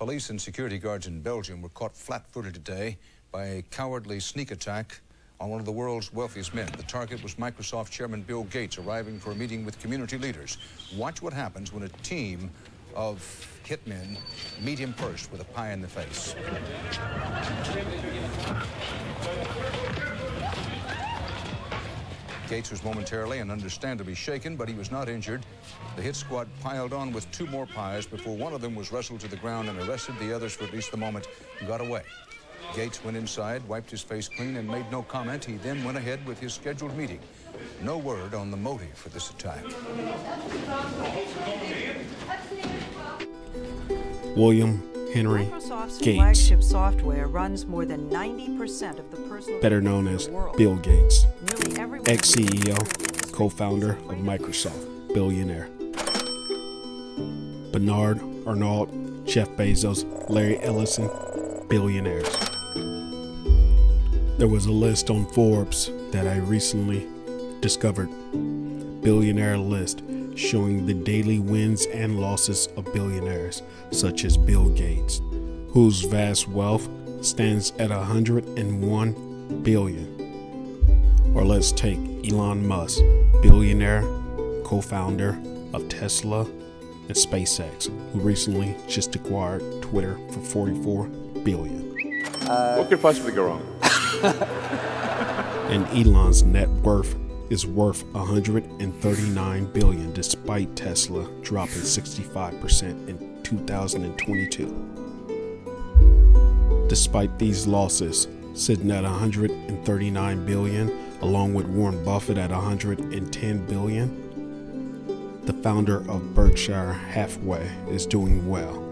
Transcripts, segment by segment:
Police and security guards in Belgium were caught flat-footed today by a cowardly sneak attack on one of the world's wealthiest men. The target was Microsoft Chairman Bill Gates arriving for a meeting with community leaders. Watch what happens when a team of hitmen meet him first with a pie in the face. Gates was momentarily and understandably shaken, but he was not injured. The hit squad piled on with two more pies before one of them was wrestled to the ground and arrested. The others, for at least the moment, got away. Gates went inside, wiped his face clean, and made no comment. He then went ahead with his scheduled meeting. No word on the motive for this attack. William Henry Microsoft's Gates, flagship software runs more than 90% of the personal better known as. Bill Gates, ex-CEO, co founder of Microsoft, billionaire. Bernard Arnault, Jeff Bezos, Larry Ellison, billionaires. There was a list on Forbes that I recently discovered. Billionaire list showing the daily wins and losses of billionaires such as Bill Gates, whose vast wealth stands at 101 billion. Or let's take Elon Musk, billionaire, co-founder of Tesla and SpaceX, who recently just acquired Twitter for 44 billion. Uh, what could possibly go wrong? and Elon's net worth is worth 139 billion despite Tesla dropping 65% in 2022. Despite these losses, sitting at 139 billion along with Warren Buffett at 110 billion, the founder of Berkshire Hathaway is doing well.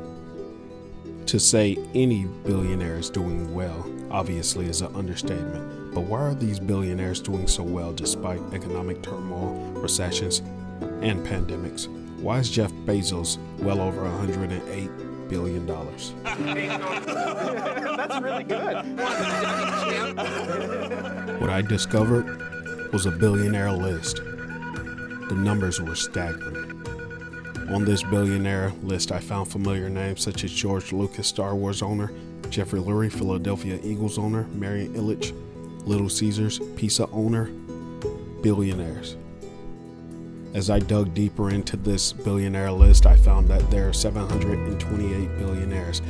To say any billionaire is doing well obviously is an understatement, but why are these billionaires doing so well despite economic turmoil, recessions, and pandemics? Why is Jeff Bezos well over 108 billion dollars? That's really good. What I discovered was a billionaire list. The numbers were staggering. On this billionaire list, I found familiar names such as George Lucas, Star Wars owner, Jeffrey Lurie, Philadelphia Eagles owner, Marian Ilitch, Little Caesars, Pizza owner, billionaires. As I dug deeper into this billionaire list, I found that there are 728 billionaires,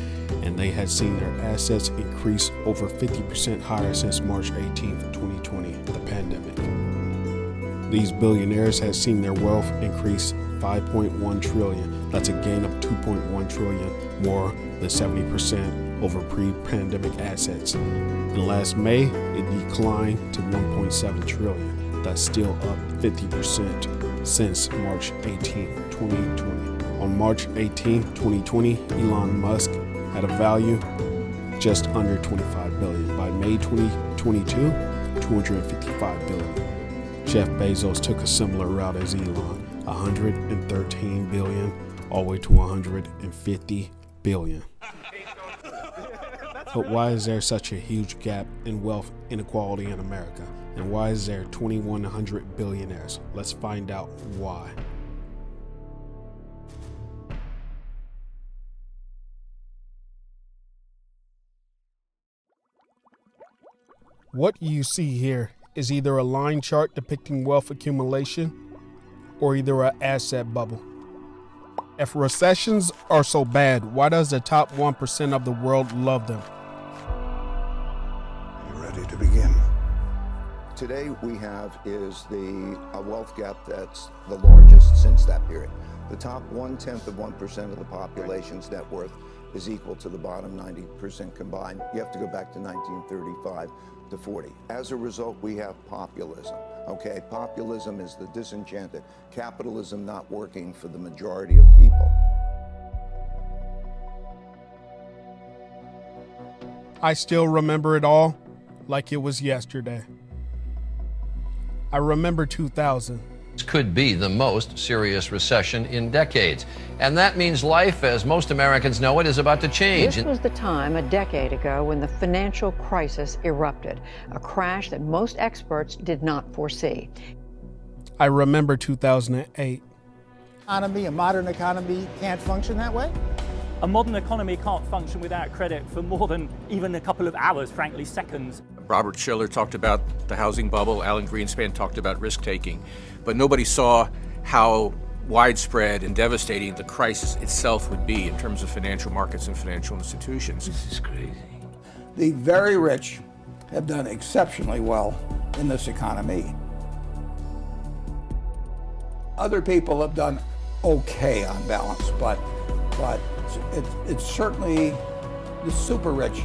and they had seen their assets increase over 50% higher since March 18, 2020, the pandemic. These billionaires had seen their wealth increase 5.1 trillion. That's a gain of 2.1 trillion, more than 70% over pre-pandemic assets. And last May, it declined to 1.7 trillion. That's still up 50% since March 18, 2020. On March 18, 2020, Elon Musk had a value just under 25 billion. By May 2022, 255 billion. Jeff Bezos took a similar route as Elon, 113 billion all the way to 150 billion. But why is there such a huge gap in wealth inequality in America? And why is there 2,100 billionaires? Let's find out why. What you see here is either a line chart depicting wealth accumulation or either an asset bubble. If recessions are so bad, why does the top 1% of the world love them? Today we have is the a wealth gap that's the largest since that period. The top one tenth of one percent of the population's net worth is equal to the bottom 90% combined. You have to go back to 1935 to 40. As a result, we have populism. Okay, populism is the disenchanted, capitalism not working for the majority of people. I still remember it all like it was yesterday. I remember 2000. This could be the most serious recession in decades. And that means life, as most Americans know it, is about to change. This was the time a decade ago when the financial crisis erupted, a crash that most experts did not foresee. I remember 2008. Economy, a modern economy, can't function that way? A modern economy can't function without credit for more than even a couple of hours, frankly, seconds. Robert Shiller talked about the housing bubble, Alan Greenspan talked about risk taking, but nobody saw how widespread and devastating the crisis itself would be in terms of financial markets and financial institutions. This is crazy. The very rich have done exceptionally well in this economy. Other people have done okay on balance, but but it's, it's certainly the super rich.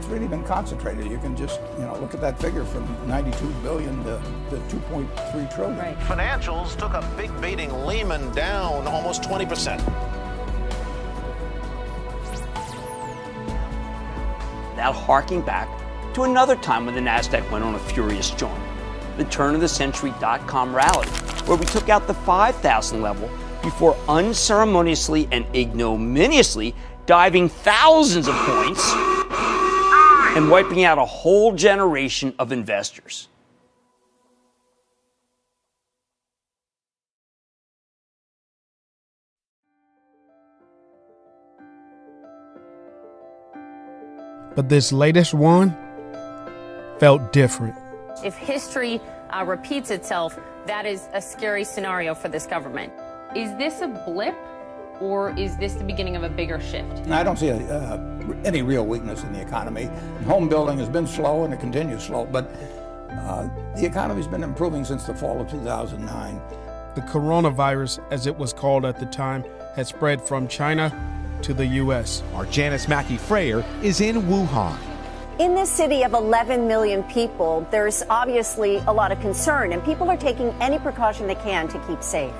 It's really been concentrated. You can just you know look at that figure from 92 billion to, to 2.3 trillion. Right. Financials took a big beating. Lehman down almost 20 percent. Now harking back to another time when the Nasdaq went on a furious jaunt, the turn of the century dot-com rally, where we took out the 5,000 level before unceremoniously and ignominiously diving thousands of points and wiping out a whole generation of investors. But this latest one felt different. If history uh, repeats itself, that is a scary scenario for this government. Is this a blip or is this the beginning of a bigger shift? I don't see a, uh, any real weakness in the economy. Home building has been slow and it continues slow, but uh, the economy's been improving since the fall of 2009. The coronavirus, as it was called at the time, had spread from China to the U.S. Our Janis Mackey Frayer is in Wuhan. In this city of 11 million people, there's obviously a lot of concern, and people are taking any precaution they can to keep safe.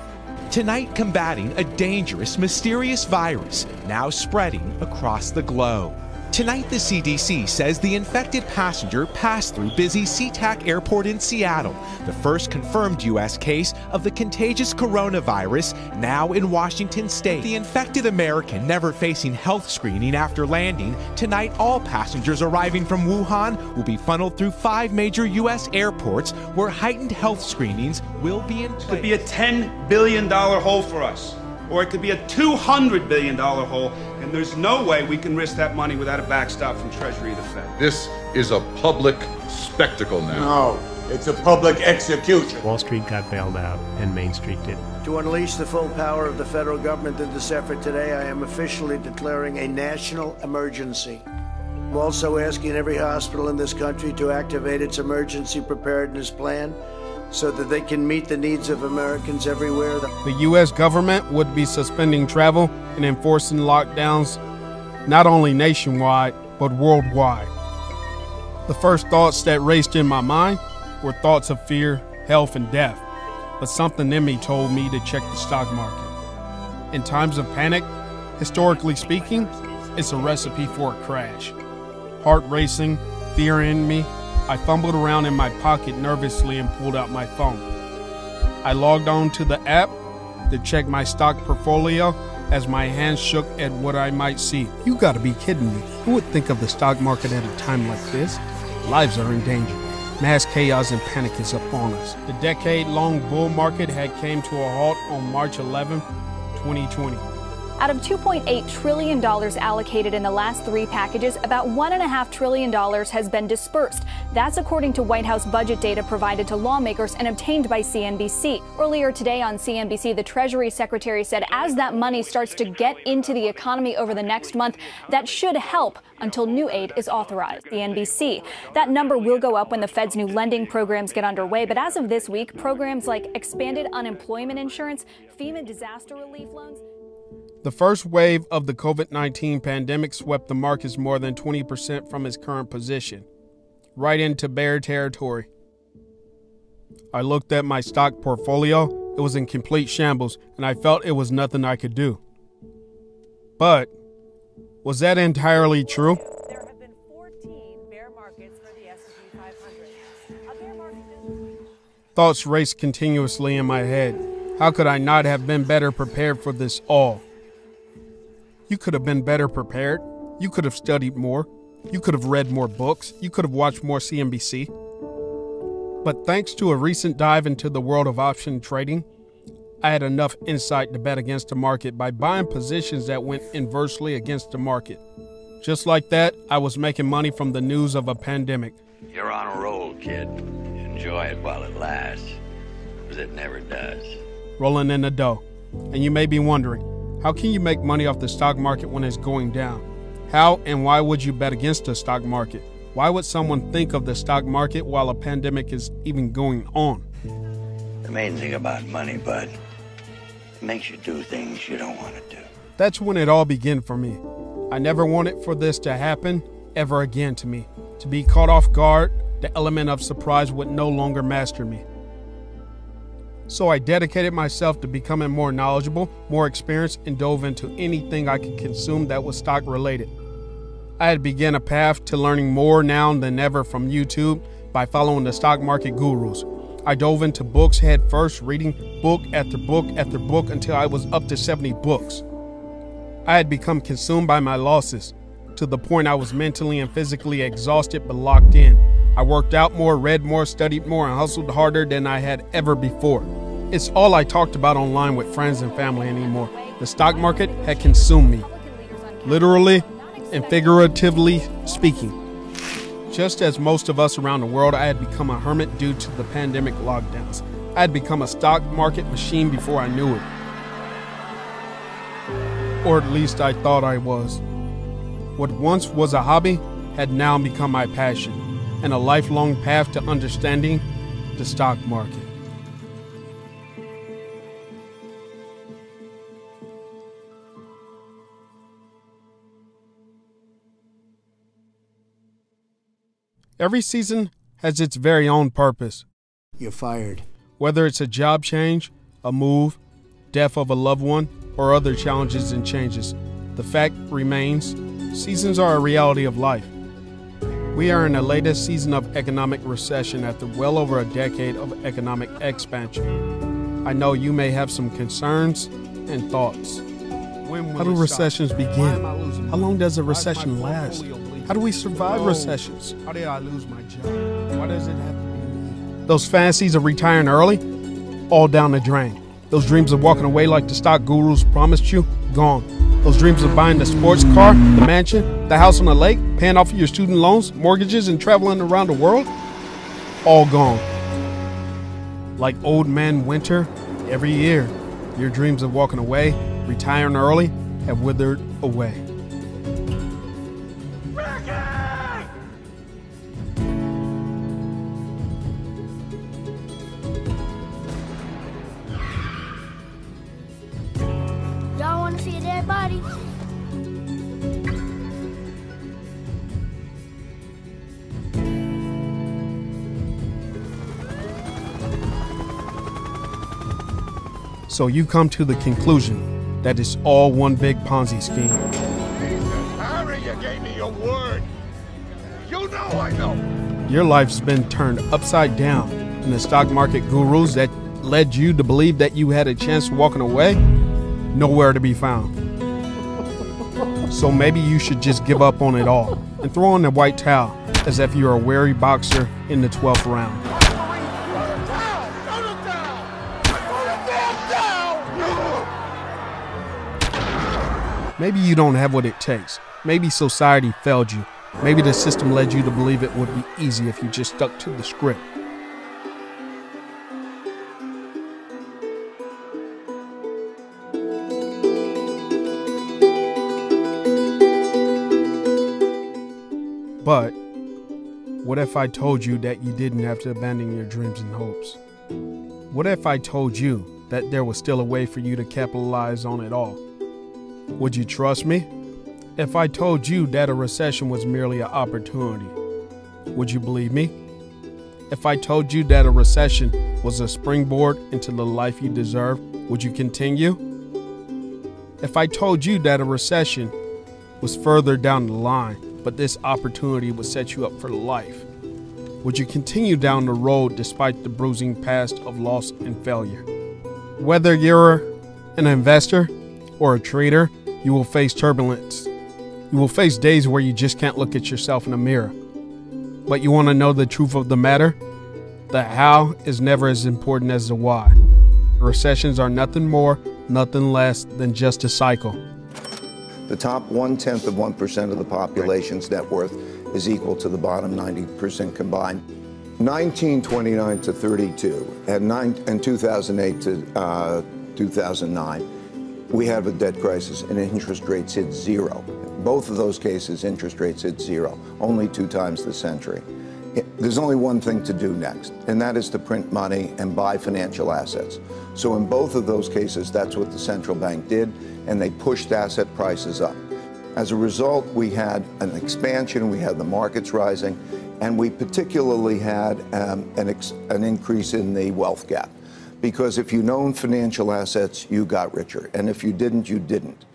Tonight, combating a dangerous, mysterious virus now spreading across the globe. Tonight, the CDC says the infected passenger passed through busy SeaTac Airport in Seattle, the first confirmed U.S. case of the contagious coronavirus now in Washington state. The infected American never facing health screening after landing. Tonight, all passengers arriving from Wuhan will be funneled through five major U.S. airports where heightened health screenings will be in place. It could be a $10 billion hole for us or it could be a $200 billion hole, and there's no way we can risk that money without a backstop from Treasury or the Fed. This is a public spectacle now. No, it's a public execution. Wall Street got bailed out, and Main Street did. To unleash the full power of the federal government in this effort today, I am officially declaring a national emergency. I'm also asking every hospital in this country to activate its emergency preparedness plan so that they can meet the needs of Americans everywhere. The U.S. government would be suspending travel and enforcing lockdowns not only nationwide, but worldwide. The first thoughts that raced in my mind were thoughts of fear, health, and death, but something in me told me to check the stock market. In times of panic, historically speaking, it's a recipe for a crash. Heart racing, fear in me, I fumbled around in my pocket nervously and pulled out my phone. I logged on to the app to check my stock portfolio as my hands shook at what I might see. You gotta be kidding me. Who would think of the stock market at a time like this? Lives are in danger. Mass chaos and panic is upon us. The decade-long bull market had came to a halt on March 11, 2020. Out of $2.8 trillion allocated in the last three packages, about $1.5 trillion has been dispersed. That's according to White House budget data provided to lawmakers and obtained by CNBC. Earlier today on CNBC, the Treasury Secretary said as that money starts to get into the economy over the next month, that should help until new aid is authorized. The NBC. That number will go up when the Fed's new lending programs get underway, but as of this week, programs like expanded unemployment insurance, FEMA disaster relief loans, the first wave of the COVID 19 pandemic swept the markets more than 20% from its current position, right into bear territory. I looked at my stock portfolio, it was in complete shambles, and I felt it was nothing I could do. But was that entirely true? There have been 14 bear markets for the S&P 500. Thoughts raced continuously in my head. How could I not have been better prepared for this all? You could have been better prepared. You could have studied more. You could have read more books. You could have watched more CNBC. But thanks to a recent dive into the world of option trading, I had enough insight to bet against the market by buying positions that went inversely against the market. Just like that, I was making money from the news of a pandemic. You're on a roll, kid. Enjoy it while it lasts, because it never does. Rolling in the dough. And you may be wondering, how can you make money off the stock market when it's going down? How and why would you bet against the stock market? Why would someone think of the stock market while a pandemic is even going on? The main thing about money, bud, it makes you do things you don't want to do. That's when it all began for me. I never wanted for this to happen ever again to me. To be caught off guard, the element of surprise would no longer master me. So I dedicated myself to becoming more knowledgeable, more experienced, and dove into anything I could consume that was stock related. I had begun a path to learning more now than ever from YouTube by following the stock market gurus. I dove into books head first, reading book after book after book until I was up to 70 books. I had become consumed by my losses to the point I was mentally and physically exhausted but locked in. I worked out more, read more, studied more, and hustled harder than I had ever before. It's all I talked about online with friends and family anymore. The stock market had consumed me, literally and figuratively speaking. Just as most of us around the world, I had become a hermit due to the pandemic lockdowns. I had become a stock market machine before I knew it. Or at least I thought I was. What once was a hobby had now become my passion and a lifelong path to understanding the stock market. Every season has its very own purpose. You're fired. Whether it's a job change, a move, death of a loved one, or other challenges and changes, the fact remains seasons are a reality of life. We are in the latest season of economic recession after well over a decade of economic expansion. I know you may have some concerns and thoughts. How do recessions begin? How long does a recession last? How do we survive recessions? How did I lose my job? Why does it have to be me? Those fantasies of retiring early, all down the drain. Those dreams of walking away like the stock gurus promised you, gone. Those dreams of buying the sports car, the mansion, the house on the lake, paying off your student loans, mortgages, and traveling around the world, all gone. Like old man winter, every year, your dreams of walking away, retiring early, have withered away. Dead body? So you come to the conclusion that it's all one big Ponzi scheme. Harry, you gave me your word. You know I know. Your life's been turned upside down, and the stock market gurus that led you to believe that you had a chance walking away, nowhere to be found. So maybe you should just give up on it all and throw in the white towel as if you're a wary boxer in the 12th round. Maybe you don't have what it takes. Maybe society failed you. Maybe the system led you to believe it would be easy if you just stuck to the script. But what if I told you that you didn't have to abandon your dreams and hopes? What if I told you that there was still a way for you to capitalize on it all? Would you trust me? If I told you that a recession was merely an opportunity, would you believe me? If I told you that a recession was a springboard into the life you deserve, would you continue? If I told you that a recession was further down the line, but this opportunity would set you up for life, would you continue down the road despite the bruising past of loss and failure? Whether you're an investor or a trader, you will face turbulence. You will face days where you just can't look at yourself in a mirror. But you want to know the truth of the matter? The how is never as important as the why. Recessions are nothing more, nothing less than just a cycle. The top one tenth of 1% of the population's net worth is equal to the bottom 90% combined. 1929 to 32 and, nine, and 2008 to uh, 2009, we have a debt crisis and interest rates hit zero. Both of those cases, interest rates hit zero, only two times the century. There's only one thing to do next, and that is to print money and buy financial assets. So in both of those cases, that's what the central bank did, and they pushed asset prices up. As a result, we had an expansion, we had the markets rising, and we particularly had um, an, an increase in the wealth gap. Because if you owned financial assets, you got richer, and if you didn't, you didn't.